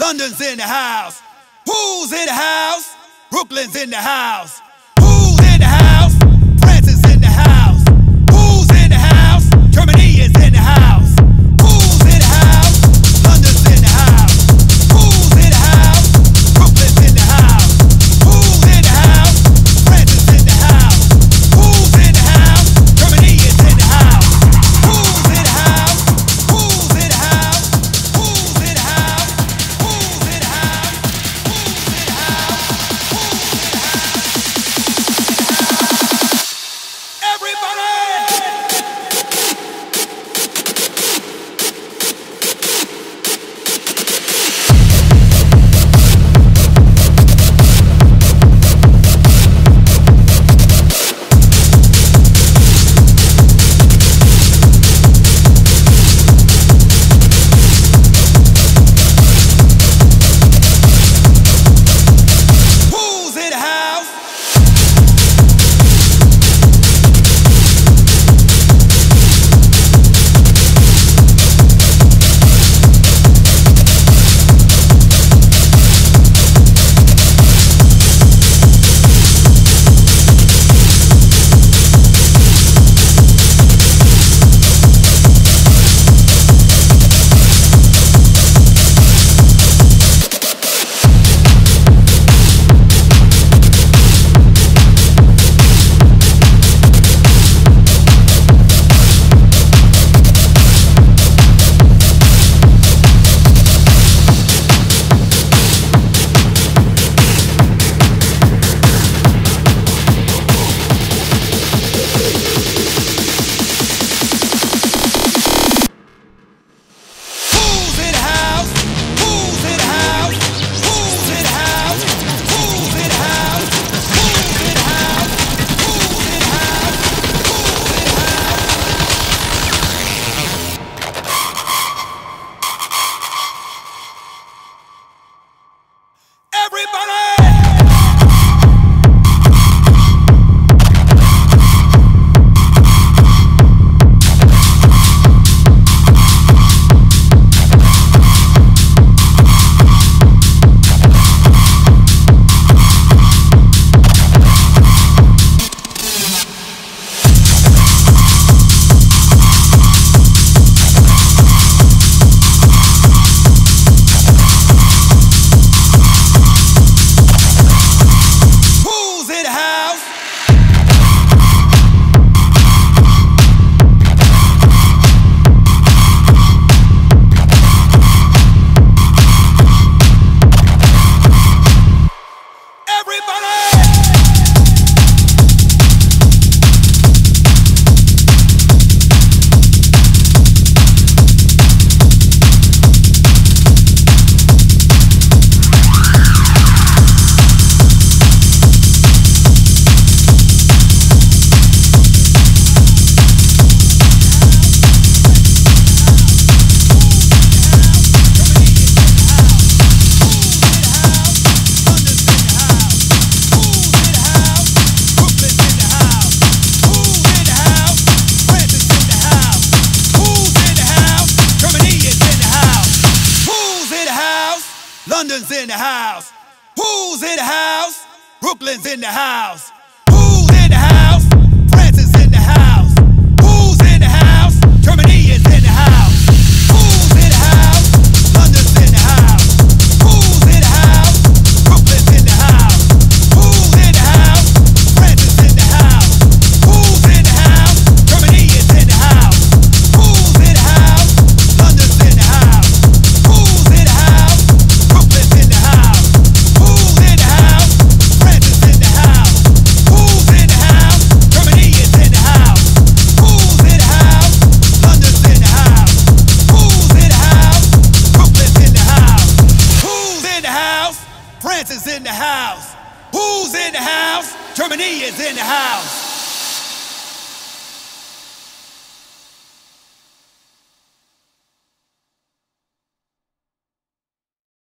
London's in the house. Who's in the house? Brooklyn's in the house. London's in the house. Who's in the house? Brooklyn's in the house. Germany is in the house.